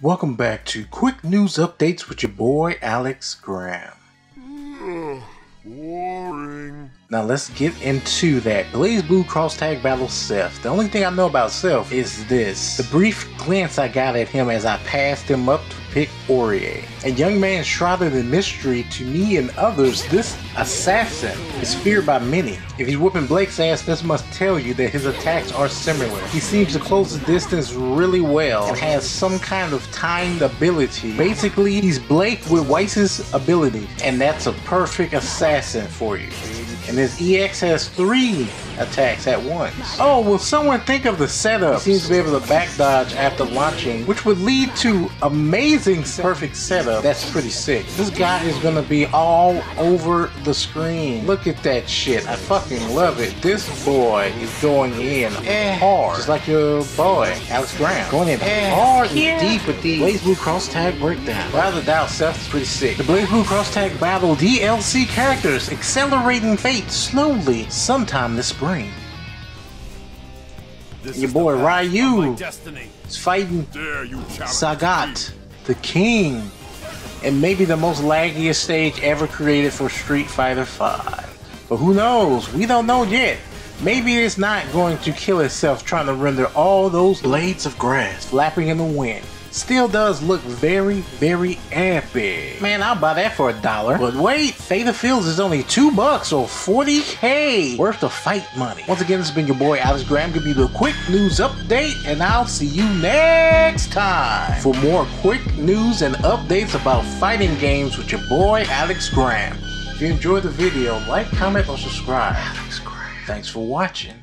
Welcome back to Quick News Updates with your boy Alex Gram. Boring. Now let's get into that. BlazBlue Cross Tag Battle Seth. The only thing I know about Seth is this. The brief glance I got at him as I passed him up pick Aurier. A young man shrouded in mystery to me and others, this assassin is feared by many. If he's whooping Blake's ass, this must tell you that his attacks are similar. He seems to close the distance really well and has some kind of timed ability. Basically, he's Blake with Weiss's ability, and that's a perfect assassin for you and his EX has three attacks at once. Oh, will someone think of the setup? He seems to be able to back dodge after launching, which would lead to amazing perfect setup. That's pretty sick. This guy is gonna be all over the screen. Look at that shit. I fucking love it. This boy is going in eh. hard. Just like your boy, Alex Gram. Going in eh. hard and deep with the BlazBlue Cross Tag Breakdown. A doubt, Seth is pretty sick. The BlazBlue Cross Tag Battle DLC characters accelerating slowly sometime this spring. This Your boy Ryu is fighting Sagat, the king, and maybe the most laggiest stage ever created for Street Fighter V. But who knows? We don't know yet. Maybe it's not going to kill itself trying to render all those blades of grass flapping in the wind still does look very, very epic. Man, I'll buy that for a dollar. But wait, of Fields is only two bucks or 40k worth of fight money. Once again, this has been your boy Alex Gram giving you the quick news update, and I'll see you next time for more quick news and updates about fighting games with your boy Alex Gram. If you enjoyed the video, like, comment, or subscribe. Alex Gram. Thanks for watching.